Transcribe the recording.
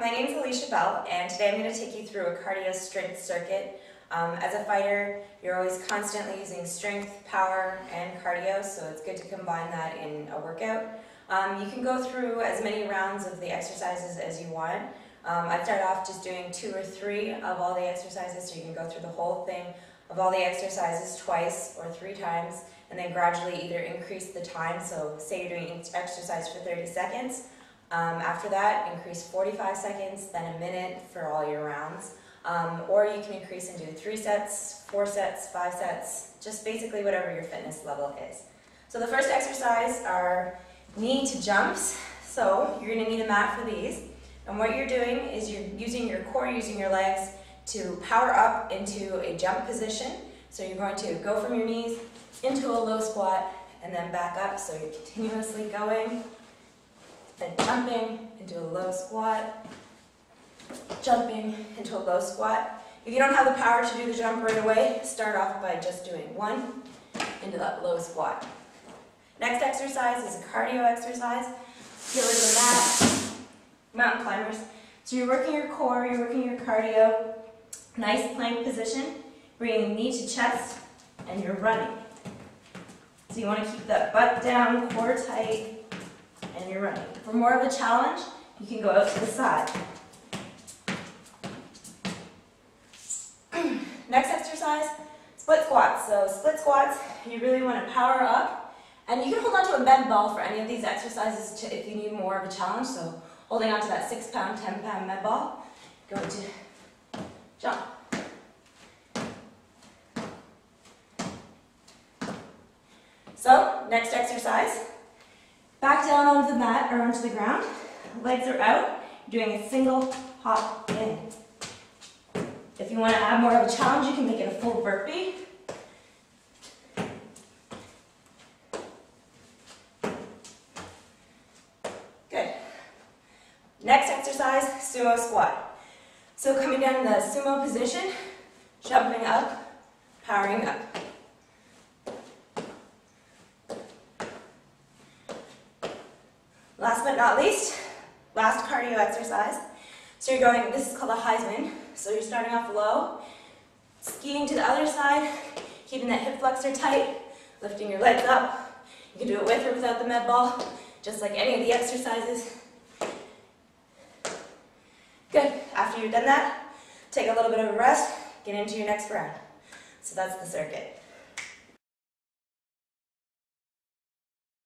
my name is Alicia Bell, and today I'm going to take you through a cardio strength circuit. Um, as a fighter, you're always constantly using strength, power, and cardio, so it's good to combine that in a workout. Um, you can go through as many rounds of the exercises as you want. Um, I start off just doing two or three of all the exercises, so you can go through the whole thing of all the exercises twice or three times, and then gradually either increase the time, so say you're doing each exercise for 30 seconds, um, after that, increase 45 seconds, then a minute for all your rounds. Um, or you can increase and do three sets, four sets, five sets, just basically whatever your fitness level is. So the first exercise are knee to jumps. So you're going to need a mat for these. And what you're doing is you're using your core, using your legs to power up into a jump position. So you're going to go from your knees into a low squat and then back up. So you're continuously going jumping into a low squat, jumping into a low squat. If you don't have the power to do the jump right away, start off by just doing one into that low squat. Next exercise is a cardio exercise. Rid of that. Mountain climbers. So you're working your core, you're working your cardio. Nice plank position. Bringing knee to chest, and you're running. So you want to keep that butt down, core tight, and you're running. For more of a challenge, you can go out to the side. Next exercise, split squats. So split squats, you really want to power up. And you can hold on to a med ball for any of these exercises to, if you need more of a challenge. So holding on to that 6 pound, 10 pound med ball. go to jump. So, next exercise, Back down onto the mat or onto the ground. Legs are out. Doing a single hop in. If you want to add more of a challenge, you can make it a full burpee. Good. Next exercise, sumo squat. So coming down in the sumo position, jumping up, powering up. Last but not least, last cardio exercise. So you're going, this is called a Heisman. So you're starting off low, skiing to the other side, keeping that hip flexor tight, lifting your legs up. You can do it with or without the med ball, just like any of the exercises. Good. After you've done that, take a little bit of a rest, get into your next round. So that's the circuit.